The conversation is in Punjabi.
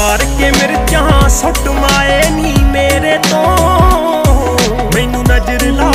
ਮਾਰ ਕੇ ਮਿਰਚਾਂ ਸੁੱਟ ਮਾਏ ਨਹੀਂ ਮੇਰੇ ਤੋਂ। ਮੈਨੂੰ ਨਜ਼ਰ ਲਾ